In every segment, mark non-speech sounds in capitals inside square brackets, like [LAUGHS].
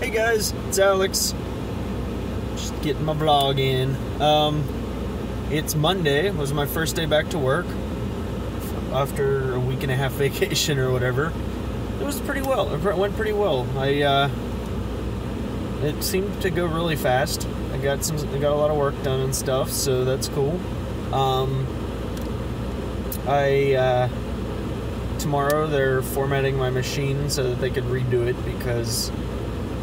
Hey guys, it's Alex. Just getting my vlog in. Um, it's Monday. It was my first day back to work after a week and a half [LAUGHS] vacation or whatever. It was pretty well. It went pretty well. I uh, it seemed to go really fast. I got some. I got a lot of work done and stuff, so that's cool. Um, I uh, tomorrow they're formatting my machine so that they could redo it because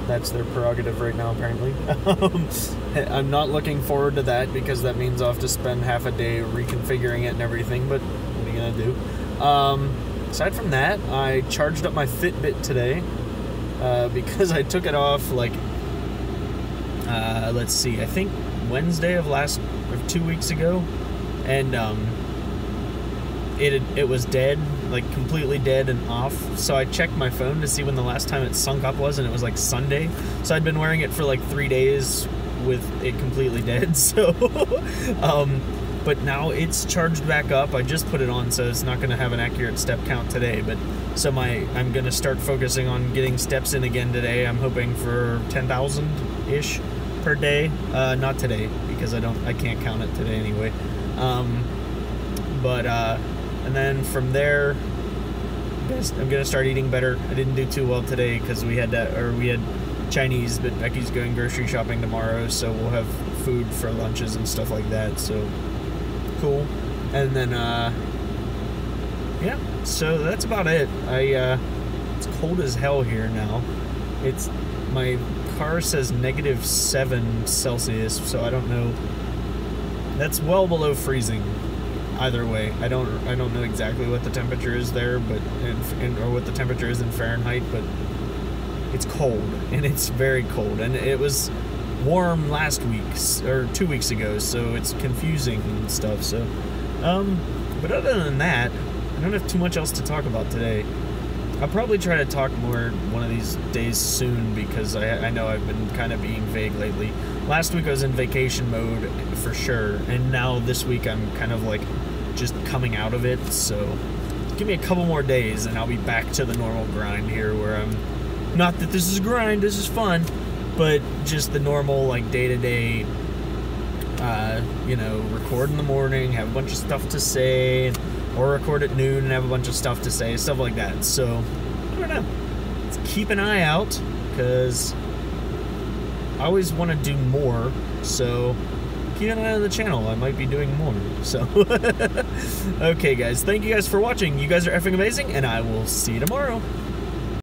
that's their prerogative right now apparently. Um, i'm not looking forward to that because that means i'll have to spend half a day reconfiguring it and everything but what are you gonna do? Um, aside from that i charged up my fitbit today uh, because i took it off like uh, let's see i think wednesday of last two weeks ago and um, it it was dead, like completely dead and off. So I checked my phone to see when the last time it sunk up was, and it was like Sunday. So I'd been wearing it for like three days with it completely dead. [LAUGHS] So, um, but now it's charged back up. I just put it on, so it's not going to have an accurate step count today. But so my I'm going to start focusing on getting steps in again today. I'm hoping for ten thousand ish per day. Uh, not today because I don't I can't count it today anyway. Um, but uh, and then from there I'm gonna start eating better. I didn't do too well today because we had that, or we had Chinese, but Becky's going grocery shopping tomorrow, so we'll have food for lunches and stuff like that. So cool. And then, uh, yeah. So that's about it. I uh, it's cold as hell here now. It's my car says negative seven Celsius, so I don't know. That's well below freezing either way. I don't I don't know exactly what the temperature is there, but in, in, or what the temperature is in Fahrenheit, but it's cold and it's very cold, and it was warm last week or two weeks ago, so it's confusing and stuff. So, um, but other than that, I don't have too much else to talk about today. I'll probably try to talk more one of these days soon because I, I know I've been kind of being vague lately. Last week I was in vacation mode for sure, and now this week I'm kind of like just coming out of it. So give me a couple more days and I'll be back to the normal grind here where I'm not that this is a grind, this is fun, but just the normal like day to day uh, you know, record in the morning, have a bunch of stuff to say, or record at noon and have a bunch of stuff to say, stuff like that. So, I don't know. Let's keep an eye out because I always want to do more. So, keep an eye on the channel. I might be doing more. So, [LAUGHS] okay, guys. Thank you guys for watching. You guys are effing amazing, and I will see you tomorrow.